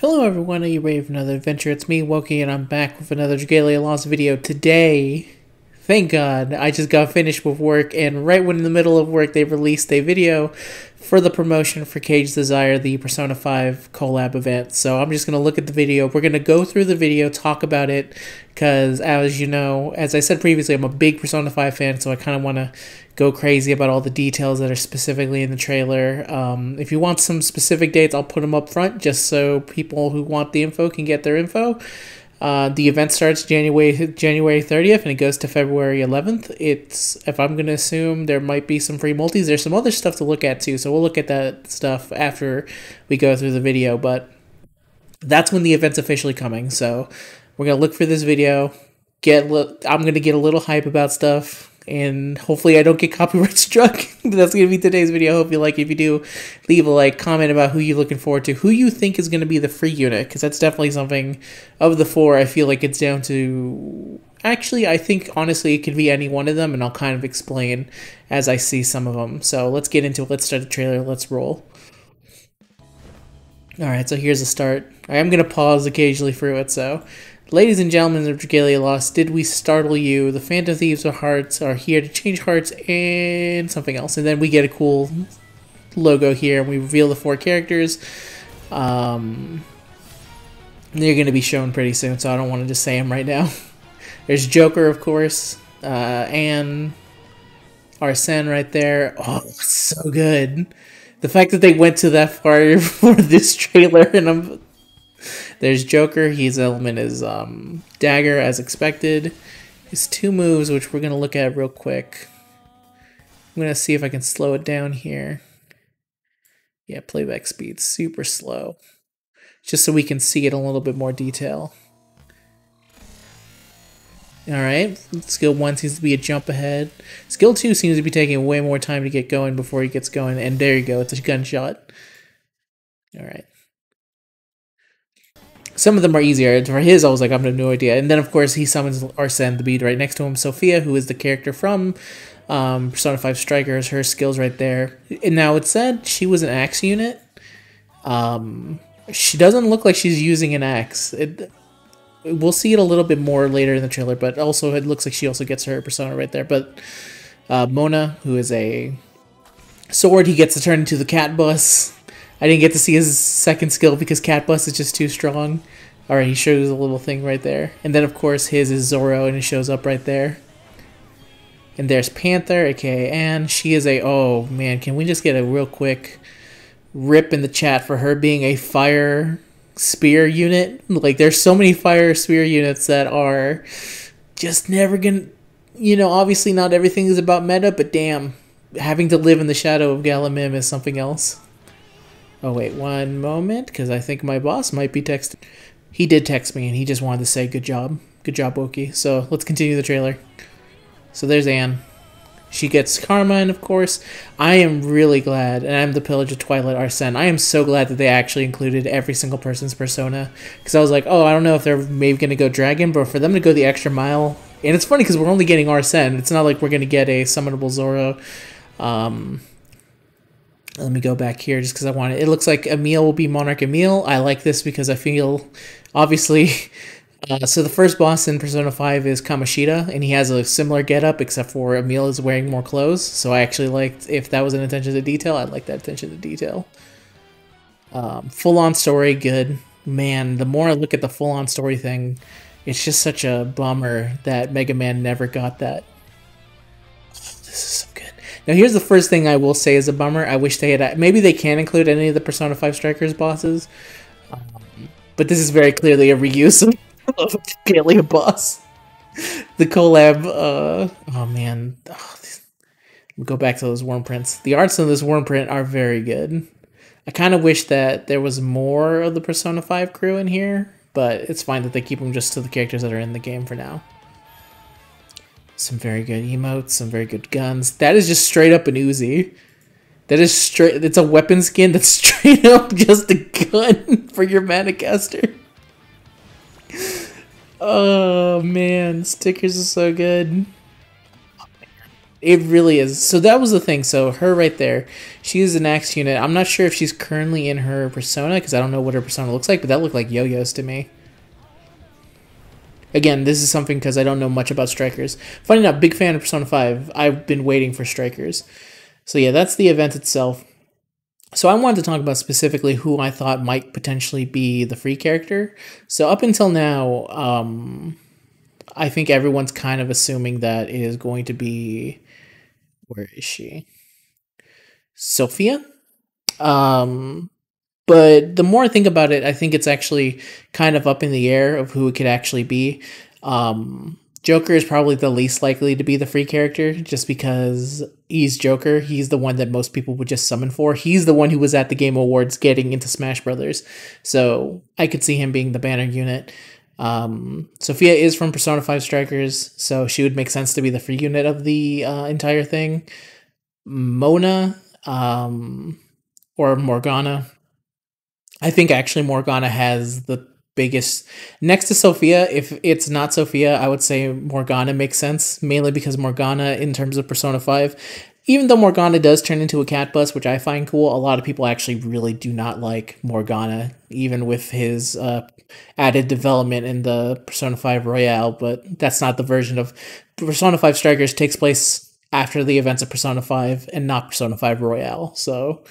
Hello everyone, are you ready for another adventure? It's me, Wokey, and I'm back with another Dragalia Lost video. Today, thank God, I just got finished with work, and right when in the middle of work, they released a video for the promotion for Cage Desire, the Persona 5 collab event. So I'm just going to look at the video. We're going to go through the video, talk about it, because as you know, as I said previously, I'm a big Persona 5 fan, so I kind of want to go crazy about all the details that are specifically in the trailer. Um, if you want some specific dates, I'll put them up front just so people who want the info can get their info. Uh, the event starts January January 30th and it goes to February 11th. It's if I'm gonna assume there might be some free multis. There's some other stuff to look at too, so we'll look at that stuff after we go through the video. But that's when the event's officially coming. So we're gonna look for this video. Get I'm gonna get a little hype about stuff and hopefully I don't get copyright struck. That's gonna be today's video. Hope you like. If you do, leave a like, comment about who you're looking forward to, who you think is gonna be the free unit, because that's definitely something of the four. I feel like it's down to. Actually, I think honestly it could be any one of them, and I'll kind of explain as I see some of them. So let's get into it. Let's start the trailer. Let's roll. All right, so here's the start. I am gonna pause occasionally through it, so Ladies and gentlemen of Dragalia Lost, did we startle you? The Phantom Thieves of Hearts are here to change hearts and something else. And then we get a cool logo here and we reveal the four characters. Um, they're going to be shown pretty soon, so I don't want to just say them right now. There's Joker, of course, uh, and Arsene right there. Oh, so good. The fact that they went to that far for this trailer, and I'm there's Joker. His element is um, Dagger, as expected. His two moves, which we're going to look at real quick. I'm going to see if I can slow it down here. Yeah, playback speed, super slow. Just so we can see it in a little bit more detail. Alright, skill 1 seems to be a jump ahead. Skill 2 seems to be taking way more time to get going before he gets going. And there you go, it's a gunshot. Alright. Some of them are easier. For his, I was like, I have no idea. And then, of course, he summons Arsene the bead right next to him. Sophia, who is the character from um, Persona 5 Strikers, her skills right there. And now it said she was an axe unit. Um, she doesn't look like she's using an axe. It, we'll see it a little bit more later in the trailer, but also it looks like she also gets her persona right there. But uh, Mona, who is a sword, he gets to turn into the cat bus. I didn't get to see his second skill because Cat Bus is just too strong. Alright, he shows a little thing right there. And then, of course, his is Zorro, and it shows up right there. And there's Panther, aka Ann. She is a... Oh, man, can we just get a real quick rip in the chat for her being a fire spear unit? Like, there's so many fire spear units that are just never gonna... You know, obviously not everything is about meta, but damn, having to live in the shadow of Gala Mym is something else. Oh, wait, one moment, because I think my boss might be texting. He did text me, and he just wanted to say good job. Good job, Wokey. So let's continue the trailer. So there's Ann. She gets Carmen, of course. I am really glad, and I'm the Pillage of Twilight Arsene. I am so glad that they actually included every single person's persona. Because I was like, oh, I don't know if they're maybe going to go Dragon, but for them to go the extra mile. And it's funny because we're only getting Arsene. It's not like we're going to get a summonable Zorro. Um, let me go back here just because I want it. It looks like Emile will be Monarch Emile. I like this because I feel, obviously, uh, so the first boss in Persona 5 is Kamoshida, and he has a similar getup, except for Emile is wearing more clothes. So I actually liked, if that was an attention to detail, I'd like that attention to detail. Um, full on story, good. Man, the more I look at the full on story thing, it's just such a bummer that Mega Man never got that. This is now, here's the first thing I will say is a bummer. I wish they had. Maybe they can include any of the Persona 5 Strikers bosses. But this is very clearly a reuse of, of Galia boss. the collab. Uh, oh, man. Oh, go back to those wyrmprints. The arts on this wyrmprint are very good. I kind of wish that there was more of the Persona 5 crew in here, but it's fine that they keep them just to the characters that are in the game for now. Some very good emotes, some very good guns. That is just straight up an Uzi. That is straight. It's a weapon skin that's straight up just a gun for your Manacaster. Oh man, stickers are so good. It really is. So that was the thing. So her right there, she is an axe unit. I'm not sure if she's currently in her persona because I don't know what her persona looks like, but that looked like yo-yos to me. Again, this is something because I don't know much about strikers. Funny enough, big fan of Persona 5. I've been waiting for strikers. So yeah, that's the event itself. So I wanted to talk about specifically who I thought might potentially be the free character. So up until now, um, I think everyone's kind of assuming that it is going to be where is she? Sophia? Um, but the more I think about it, I think it's actually kind of up in the air of who it could actually be. Um, Joker is probably the least likely to be the free character just because he's Joker. He's the one that most people would just summon for. He's the one who was at the Game Awards getting into Smash Brothers. So I could see him being the banner unit. Um, Sophia is from Persona 5 Strikers, so she would make sense to be the free unit of the uh, entire thing. Mona um, or Morgana I think actually Morgana has the biggest next to Sophia. If it's not Sophia, I would say Morgana makes sense, mainly because Morgana, in terms of Persona 5, even though Morgana does turn into a cat bus, which I find cool, a lot of people actually really do not like Morgana, even with his uh, added development in the Persona 5 Royal, but that's not the version of Persona 5 Strikers takes place after the events of Persona 5 and not Persona 5 Royal. So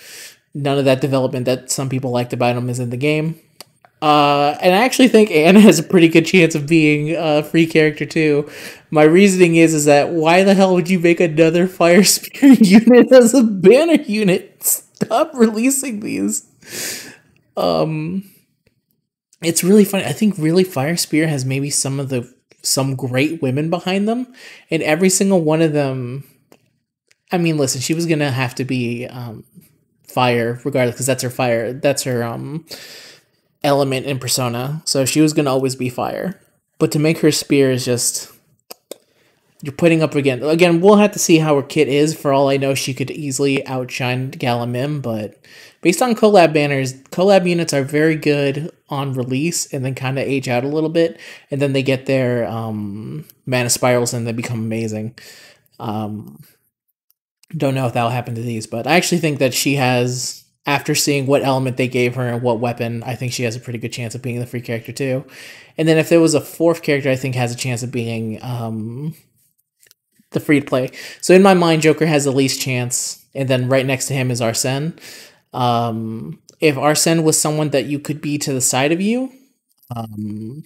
none of that development that some people liked about him is in the game. Uh, and I actually think Anna has a pretty good chance of being a free character too. My reasoning is is that why the hell would you make another Fire Spear unit as a banner unit? Stop releasing these. Um, it's really funny. I think really Fire Spear has maybe some of the some great women behind them, and every single one of them. I mean, listen, she was gonna have to be um, fire regardless because that's her fire that's her um element in persona. So she was gonna always be fire. But to make her spear is just you're putting up again again we'll have to see how her kit is. For all i know she could easily outshine Gala Mym but based on collab banners collab units are very good on release and then kind of age out a little bit and then they get their um mana spirals and they become amazing. Um don't know if that'll happen to these, but I actually think that she has, after seeing what element they gave her and what weapon, I think she has a pretty good chance of being the free character too. And then if there was a fourth character, I think has a chance of being um, the free to play. So in my mind, Joker has the least chance, and then right next to him is Arsene. Um, if Arsene was someone that you could be to the side of you, um,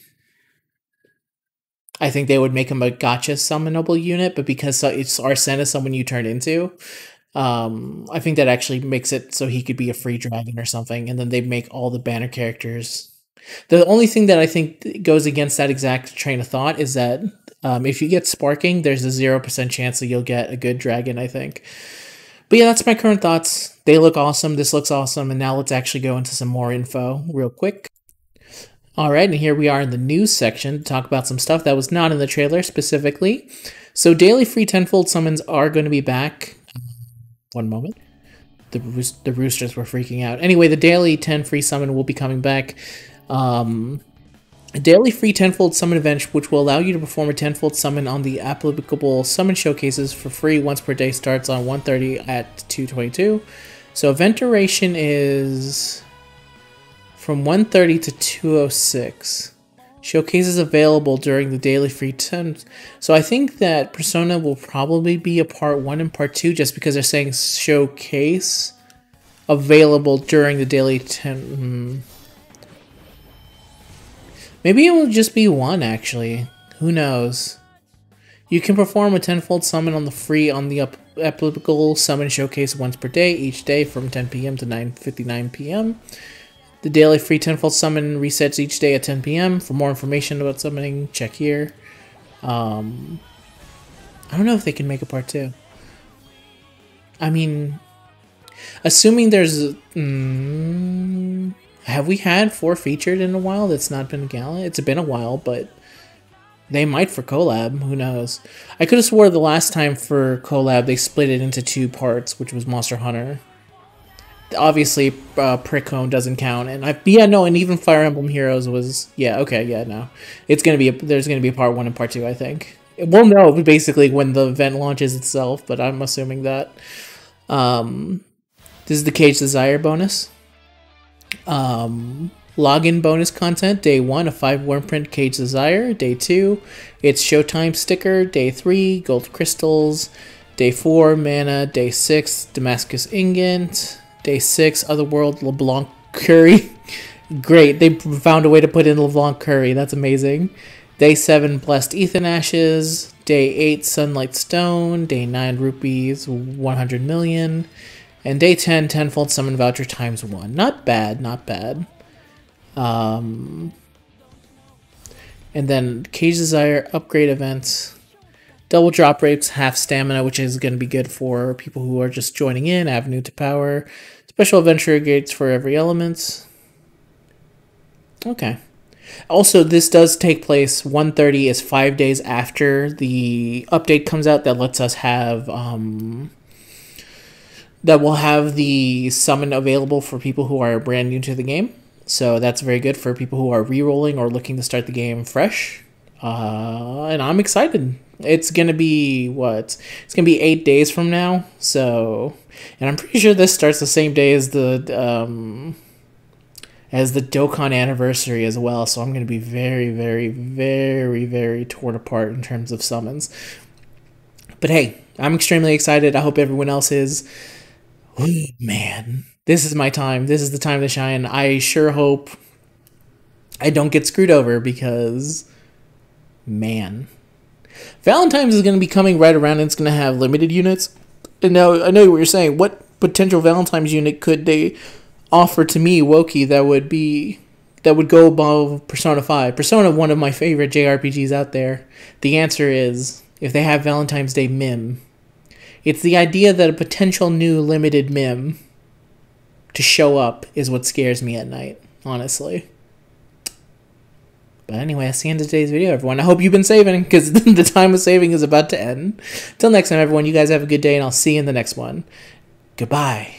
I think they would make him a gotcha summonable unit, but because it's Arsene is someone you turn into, um, I think that actually makes it so he could be a free dragon or something, and then they make all the banner characters. The only thing that I think goes against that exact train of thought is that um, if you get sparking, there's a zero percent chance that you'll get a good dragon. I think. But yeah, that's my current thoughts. They look awesome. This looks awesome. And now let's actually go into some more info real quick. All right, and here we are in the news section to talk about some stuff that was not in the trailer specifically. So, daily free tenfold summons are going to be back. One moment. The, the roosters were freaking out. Anyway, the daily 10 free summon will be coming back. Um, a daily free tenfold summon event, which will allow you to perform a tenfold summon on the applicable summon showcases for free once per day, starts on 130 at 222. So, event duration is from 1.30 to 206. Showcases available during the daily free 10. So I think that Persona will probably be a part 1 and part 2 just because they're saying showcase available during the daily 10. Hmm. Maybe it will just be one actually. Who knows? You can perform a tenfold summon on the free on the up applicable summon showcase once per day, each day from 10 p.m. to 9:59 p.m. The daily free tenfold summon resets each day at 10 p.m. For more information about summoning, check here. Um, I don't know if they can make a part two. I mean, assuming there's. Mm, have we had four featured in a while that's not been a gala? It's been a while, but they might for collab. Who knows? I could have swore the last time for collab they split it into two parts, which was Monster Hunter obviously uh, Prick Home doesn't count, and I yeah no, and even Fire Emblem Heroes was yeah okay yeah no, it's gonna be a, there's gonna be part one and part two I think we'll know basically when the event launches itself, but I'm assuming that. Um, this is the Cage Desire bonus. Um, login bonus content day one, a five Wyrmprint Cage Desire. Day two, it's Showtime sticker. Day three, gold crystals. Day four, mana. Day six, Damascus ingot. Day six, Otherworld LeBlanc Curry. Great, they found a way to put in LeBlanc Curry. That's amazing. Day 7, Blessed Ethan Ashes. Day 8, Sunlight Stone. Day 9, Rupies 100 million. And day 10, Tenfold Summon Voucher times 1. Not bad, not bad. Um, and then Cage Desire upgrade events. Double drop rates, half stamina, which is going to be good for people who are just joining in. Avenue to power. Special adventure gates for every element. Okay. Also, this does take place. 130 is five days after the update comes out that lets us have um, that will have the summon available for people who are brand new to the game. So that's very good for people who are re-rolling or looking to start the game fresh. Uh, and I'm excited. It's gonna be what? It's gonna be eight days from now. So, and I'm pretty sure this starts the same day as the um, as the Dokkan anniversary as well. So I'm to be very, very, very, very torn apart in terms of summons. But hey, I'm extremely excited. I hope everyone else is. Ooh, man, this is my time. This is the time to shine. I sure hope I don't get screwed over because, man, Valentine's is going to be coming right around and it's going to have limited units. And now I know what you're saying. What potential Valentine's unit could they offer to me Wokey that would be that would go above Persona 5. Persona one of my favorite JRPGs out there. The answer is if they have Valentine's Day Mym. It's the idea that a potential new limited Mym to show up is what scares me at night, honestly. But anyway, that's the end of today's video, everyone. I hope you've been saving, because the time of saving is about to end. Till next time, everyone, you guys have a good day, and I'll see you in the next one. Goodbye.